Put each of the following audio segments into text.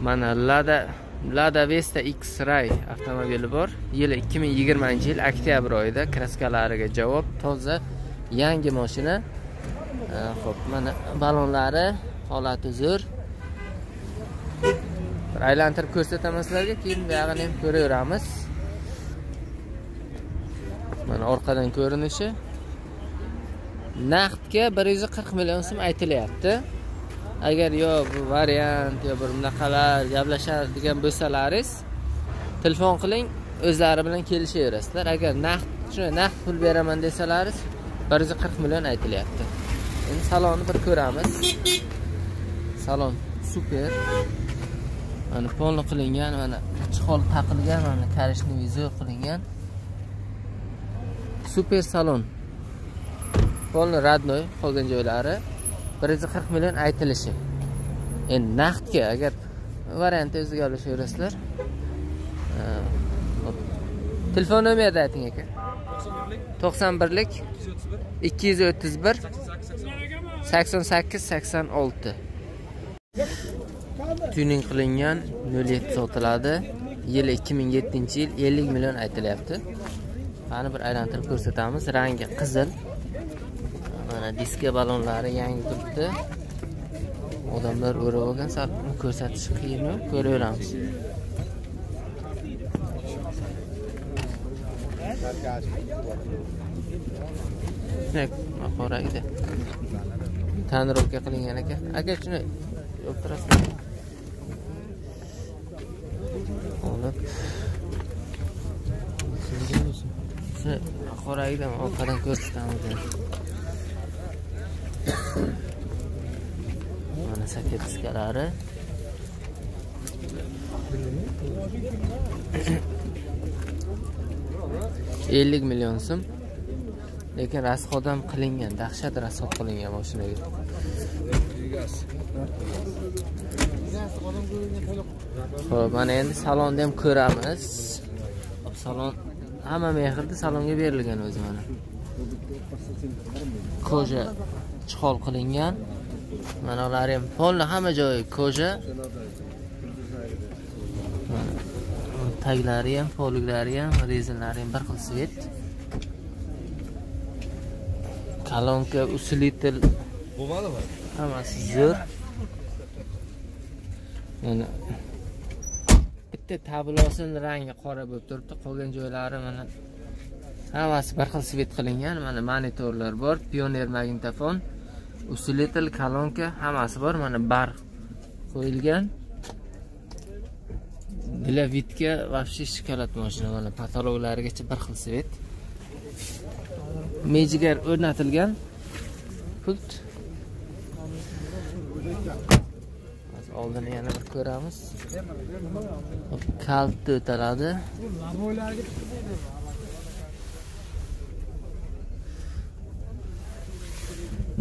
Mana Lada Lada Vesta X-Ray avtomobili bor. Yili 2020-yil oktyabr oyida kraskalariga javob toza yangi mashina. Xo'p, mana balonlari holati zo'r. Bir aylantirib ko'rsataman sizlarga, keyin buyog'ini ham ko'raveramiz. Mana orqadan ko'rinishi. Naqdga 140 million so'm aytilyapti. Agar yo bu variant yo bir bunaqalar gaplashadigan bo'lsalaringiz, telefon qiling, o'zlari bilan kelishaverasizlar. Agar naqd shunday naqd pul beraman desalaringiz, 140 million aytilyapti. Endi salonni bir ko'ramiz. Salon super. Mana polni qilingan, mana chihol taqilgan, mana karishni zo'r qilingan. Super salon. Polni radnoy qolgan joylari 140 million aytilishi. Endi naqdga agar variant o'ziga olishaverasizlar. Telefon nomerni ayting aka. 91lik 231 88 86 tuning qilingan 07 sotiladi. Yili 2007-yil 50 million aytilyapti. Mana bir aylantirib ko'rsatamiz. Rangi qizil. Diska balonlari yangi turibdi. Odamlar o'rab olgan, sal ko'rsatish qiyinu ko'raveramiz. Nek, qoragida. Tanirovka qilingan ekan. Aka shuni olib? Olib. Shuni qoragidan orqadan ko'rsatamiz. Mana saket diskalari. ellik million so'm. Lekin rasxod ham qilingan dahshat rasxod qilingan mashinaga ho'p mana endi salonni ham ko'ramiz. Salon hamma mehrni salonga berilgan o'zi mana. Koja chihol qilingan. Mana ular ham polni hamma joyi koja taglari ham poliglari ham rezinlari ham bir xil svet. Kolonka usilitel. Bo'lmadimi? Hammasi zo'r. Mana bitta tablosini rangi qora bo'lib turibdi. Qolgan joylari mana hammasi bir xil svet qilingan mana monitorlar bor pioner magnitofon usilitel kolonka hammasi bor mana bar qo'yilgan Glavitga вообще shokolad mashina mana patologlarigacha bir xil svet. Mejigar o'rnatilgan pult. Oldini yana bir ko'ramiz. Kaltni o'taladi.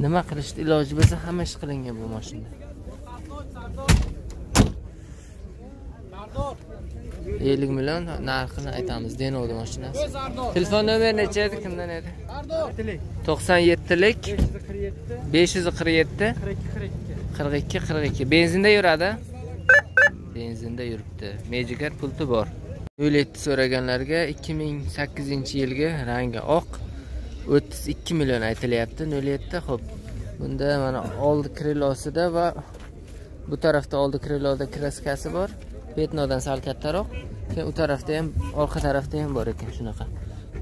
Nima qilishni iloji bo'lsa hamma ish qilingan bu mashina. 50 million narxini aytamiz Denodi mashinasi. Telefon nomeri necha edi? Kimdan edi? 97lik 547 42 42. Benzinda yuradi? Benzinda yuribdi. Mejigar pulti bor. 07 so'raganlarga 2008-yilgi rangi oq 32 million aytilyapti 07. Xo'p. Bunda mana oldi krilosida va bu tarafda oldi kriloda kraskasi bor. Petnodan sal kattaroq. Keyin u tarafda ham, orqa tarafda ham bor ekan shunaqa.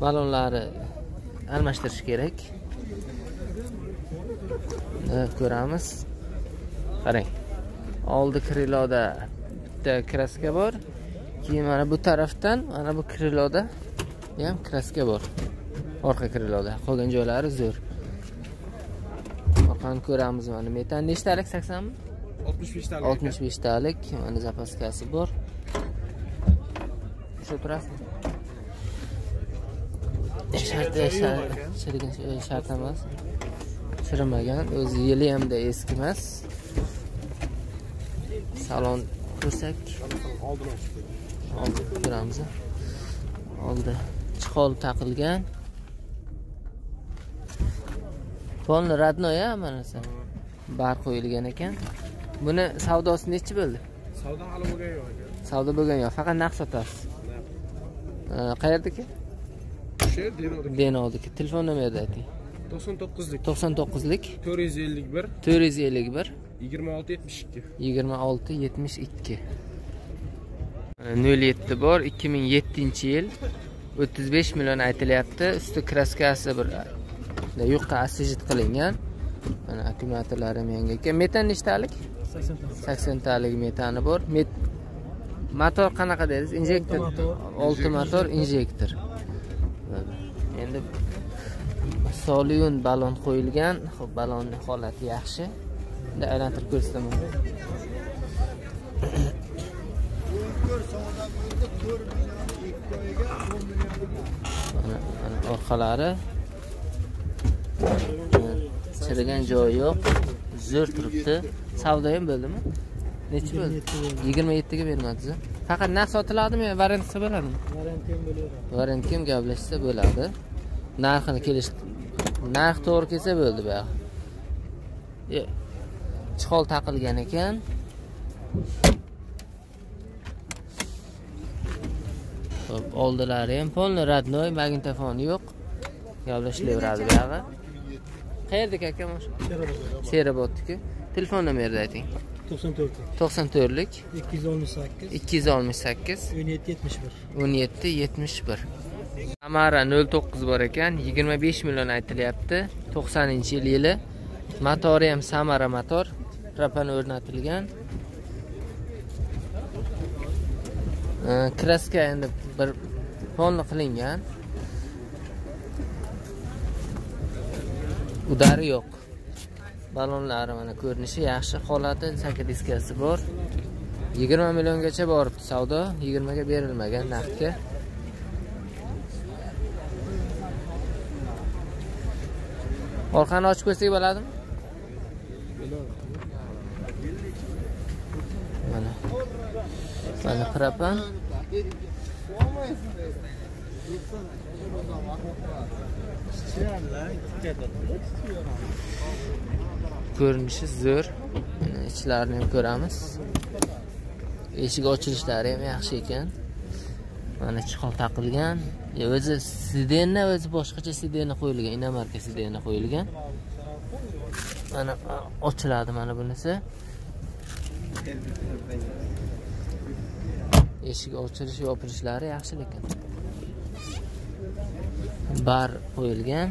Balonlari almashtirish kerak. Ko'ramiz. Qarang. Oldi kriloda bitta kraska bor. Keyin mana bu tarafdan, mana bu kriloda ham kraska bor. Orqa kriloda. Qolgan joylari zo'r. Orqani ko'ramiz mana. Metan nechtalik 80 mi? 65 talik 65 talik mana zapaskasi bor. Shu turasizmi? Shart shirgan shart emas. Chirimagan o'zi yili hamda eski emas salon ko'rsak oldi ko'ramiz oldi. Chihol taqilgan polni radnoy a manasi bar qo'yilgan ekan. Buni savdosi nechi bo'ldi? Savdo hali bo'lgan yo'q aka. savdo bo'lgan yo'q faqat naqd sotasiz. Qayerdaki Shu yer Denovda denovdiki telefon nomerni ayting. 99lik 99lik 451 to'rt yuz ellik bir. 2672. yigirma olti yetmish ikki. Nol yetti bor ikki ming yettinchi yil o'ttiz besh million aytilyapti. Usti kraskasi bir yuqqa освежит qilingan. Mana akkumulyatorlari ham yangi ekan. Metan nechtalik? Saksontalik metani bor. Met motor qanaqa dedingiz? Injektor. Olti motor injektor. endi solyun balon qo'yilgan. Xo'p, balonni holati yaxshi. Endi aylantirib ko'rsataman. Orqalari chirigan joyi yo'q. Zo'r turibdi. Savdo ham bo'ldimi? Nechi bo'ldi? Yigirma yettiga bermadingiz faqat naqd sotiladimi yo variant qilsa bo'ladimi variantga ham gaplashsa bo'ladi. Narxini kelish narx to'g'ri kelsa bo'ldi buyog'i chihol taqilgan ekan. Xo'p, oldilari ham polni radnoy magnitofoni yo'q. Gaplashilaveradi buyog'i qayerdaki aka mana shu serobodniki telefon nomerini ayting. 94 to'qson to'rtlik. 218 ikki yuz oltmish sakkiz. 17 71 o'n yetti yetmish bir. Samara nol to'qqiz bor ekan. yigirma besh million aytilyapti. to'qsoninchi yil yili. Motori ham samara motor. Propan o'rnatilgan. Kraska endi bir polni qilingan udari yo'q. Balonlari mana ko'rinishi yaxshi holati saka diskasi bor. Yigirma milliongacha boribdi savdo yigirmaga berilmagan naqdga. Orqani ochib ko'rsak bo'ladimi? Mana. Mana propan ko'rinishi zo'r. Mana ichlarini ham ko'ramiz. Eshik ochilishlari ham yaxshi ekan. Mana chiqol taqilgan. O'zi sidenni o'zi boshqacha sideni qo'yilgan. Inomarka sideni qo'yilgan. Mana ochiladi mana bunisi. Eshik ochilish yopilishlari yaxshi lekin bar qo'yilgan.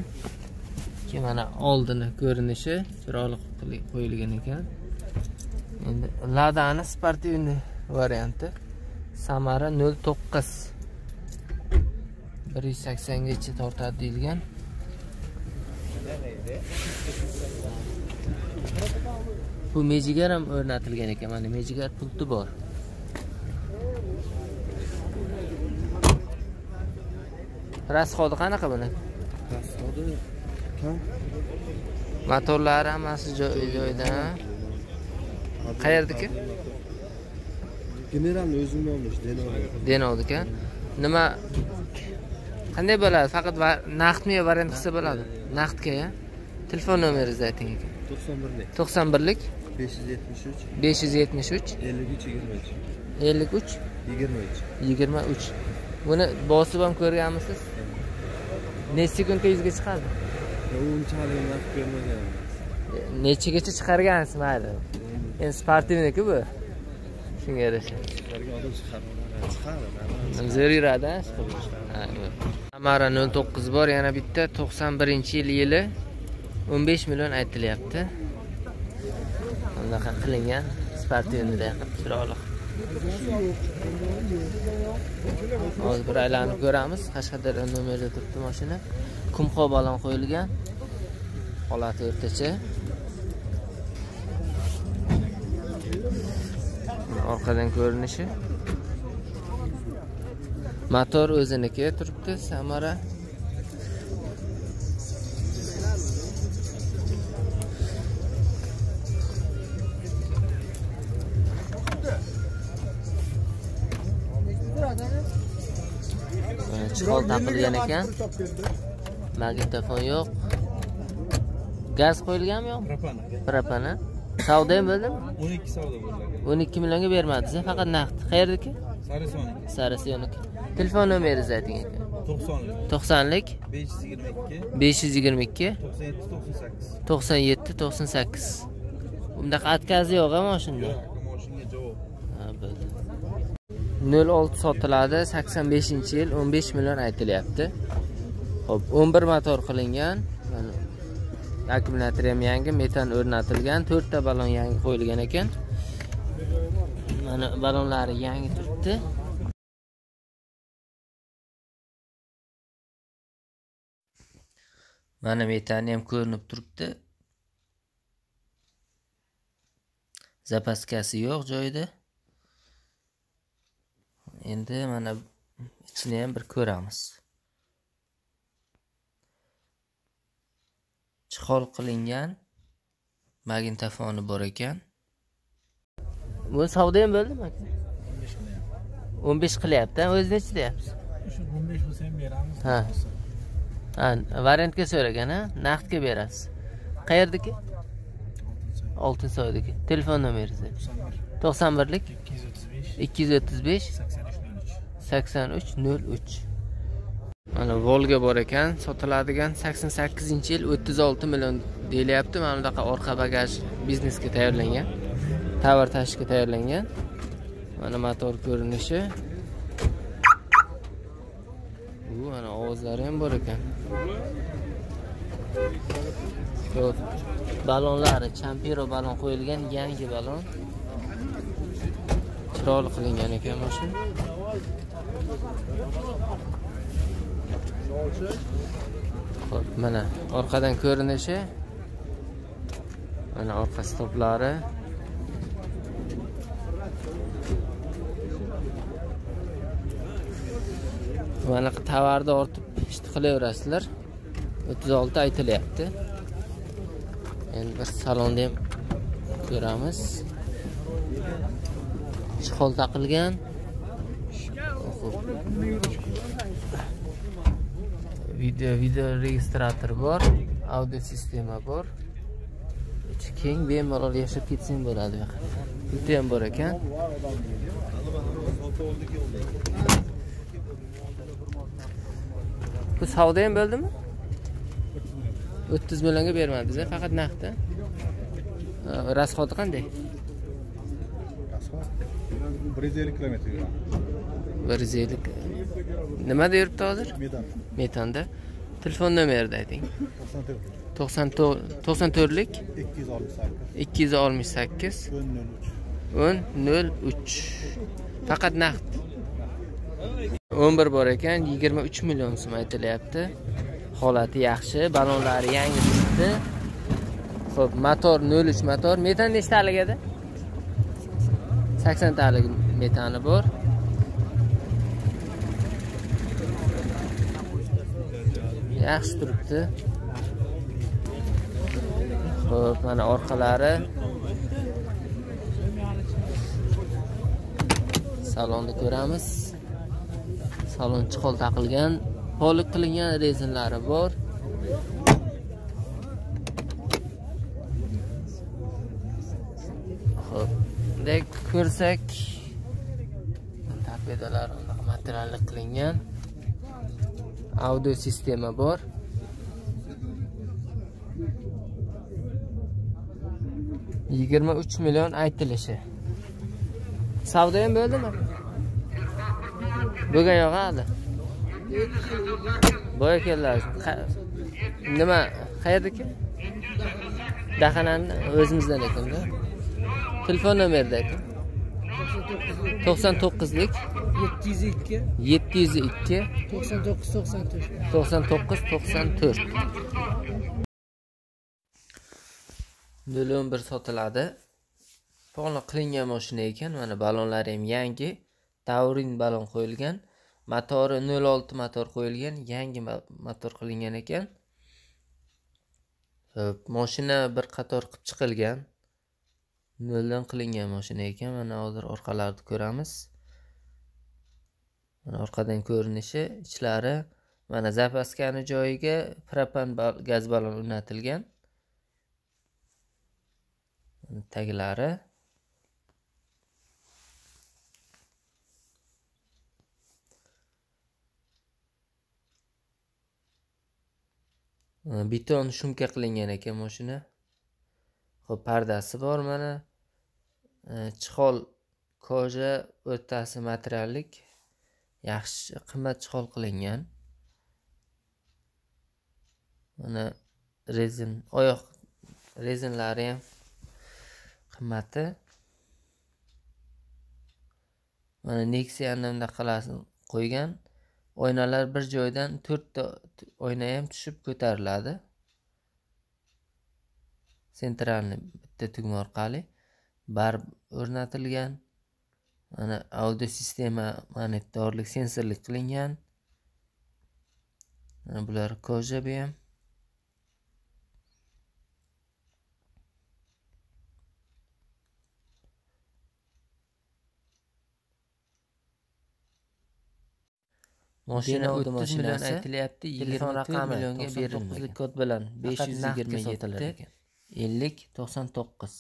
Keyin mana oldini ko'rinishi chiroyli qilib qo'yilgan ekan. Endi ladani sportivniy varianti. Samara nol to'qqiz. bir yuz saksongacha tortadi deyilgan. Bu mejigar ham o'rnatilgan ekan. Mana mejigar pulti bor. Rasxodi qanaqa buni? Rasxodi kam. motorlari hammasi joy- joyida qayerdiki Generalni o'zimni olmish Denovda. denovdiki nima qanday bo'ladi? Faqat naqdmi yo variant qilsa bo'ladi. Naqdga ya? Telefon nomeringizni ayting aka 91lik to'qson birlik? 573 besh yuz yetmish uch? 53 23 ellik uch? 23. yigirma uch. Buni bosib ham ko'rganmisiz necha sekundga yuzga chiqadi? Unchalik vaqt ko'rmagan. nechagacha chiqargansiz mayli. Endi. Sportivniki bu. Shunga yarasha. Zo'r yuradi amara nol to'qqiz bor yana bitta to'qson birinchi yil yili o'n besh million aytilyapti. Bunaqa qilingan sportivniy chiroyli hozir bir aylanib ko'ramiz. Qashqadaryo nomerida turibdi mashina. Kumxo balon qo'yilgan. Holati o'rtacha. Orqadan ko'rinishi. Motor o'ziniki turibdi. Samara. Mana chiqol taqilgan ekan magnitofon yo'q. Gaz qo'yilganmi yo'q? Propan. Aka. propana. Savdo ham bo'ldimi 12 savdo bo'ladi. 12 millionga bermadingiz faqat naqd. Qayerdiki? Sarisonik sarisyoniki telefon nomeringizni ayting aka 90lik 90lik 522 522 97 98. 97 98 bunaqa otkazi yo'q a moshinda Mashinaga javob. Ha, 06 sotiladi 85 yil 15 million aytilyapti. Xo'p, 11 motor qilingan mana akkumulyator ham yangi metan o'rnatilgan 4 ta ballon yangi qo'yilgan ekan. Mana ballonlari yangi turibdi. Mana metani ham ko'rinib turibdi. Zapaskasi yo'q joyida. Endi mana ichini ham bir ko'ramiz. Chihol qilingan magnitofoni bor ekan. Bu savdo ham bo'ldimi aka o'n besh qilyapti o'zi nechi deyapsiz Shu 15 bo'lsa ham beramiz. ha. Ha variantga so'ragan a naqdga berasiz. Qayerdiki? Oltinsoydagi telefon nomeringizni to'qson birlik? 235 ikki yuz o'ttiz besh 83 sakson uch nol uch. Mana volga bor ekan sotiladigan sakson sakkizinchi yil o'ttiz olti million deyilyapti. Mana bunaqa orqa bagaj biznesga tayyorlangan tovar tashishga tayyorlangan. Mana motor ko'rinishi. U mana ovozlari ham bor ekan. Xo'p, ballonlari champiro ballon qo'yilgan yangi ballon chiroyli qilingan ekan mashina Xo'p, mana orqadan ko'rinishi mana orqa stoplari. Mana tovarni ortib ishni qilaverasizlar o'ttiz olti aytilyapti. Endi bir salonni ham ko'ramiz. Chihol taqilgan. Video video registrator bor audio sistema bor. Ichi keng bemalol yashab ketsang bo'ladi. Bu yoqda puti ham bor ekan. Bu savdo ham bo'ldimi? O'ttiz millionga bermadi biza faqat naqd rasxodi rasxoti qanday? Bir yuz ellik kilometr yuradi. Bir yuz ellik nimada yuribdi hozir? Medan metonda telefon nomerini ayting. To'qson to'rt. To'qson to'qson to'rtlik? Ikki yuz oltmish sakkiz. Ikki yuz oltmish sakkiz. O'n nol uch. O'n nol uch faqat naqd. o'n bir bor ekan yigirma uch million so'm aytilyapti. Holati yaxshi ballonlari yangi turibdi. Ho'p motor nol uch motor. Metan nechtalik edi saksontalik metani bor. Yaxshi turibdi. Ho'p mana orqalari. Salonni ko'ramiz. Salon chiqol taqilgan polik qilingan rezinlari bor ho'p bunday ko'rsak torpedolar materialli qilingan. Audio sistema bor. Yigirma uch million aytilishi. Savdo ham bo'ldimi? Bo'lgan yo'q hali boya keldilar. Nima qayerdaki dahanani o'zimizdan ekanda telefon nomerni ayting to'qson to'qqizlik yetti yuz ikki yetti yuz ikki to'qson to'qqiz to'qson to'rt to'qson to'qqiz to'qson to'rt nol o'n bir sotiladi polo qilingan mashina ekan mana ballonlari ham yangi davrin ballon qo'yilgan motori nol olti motor qo'yilgan yangi motor qilingan ekan Hop, mashina bir qator qilib chiqilgan noldan qilingan mashina ekan mana hozir orqalarini ko'ramiz. Mana orqadan ko'rinishi ichlari mana zapaskani joyiga propan gaz ballon o'rnatilgan. Taglari. Mana beton shumka qilingan ekan mashina. Ho'p pardasi bor mana. E, chihol koja o'rtasi materiallik. Yaxshi qimmat chihol qilingan. Mana rezin oyoq rezinlari ham qimmati. Mana nexia'ni bunaqalasini qo'ygan. Oynalar bir joydan to'rtta oyna ham tushib ko'tariladi. Sentralniy bitta tugma orqali bar o'rnatilgan. Mana audio sistema monitordorlik sensorlik qilingan. Mana bular koja bu ham. Mashina o'ttiz million aytilyapti yigirma to'rt millionga berilmagan. kod bilan besh yuz yigirma yetti ellik to'qson to'qqiz.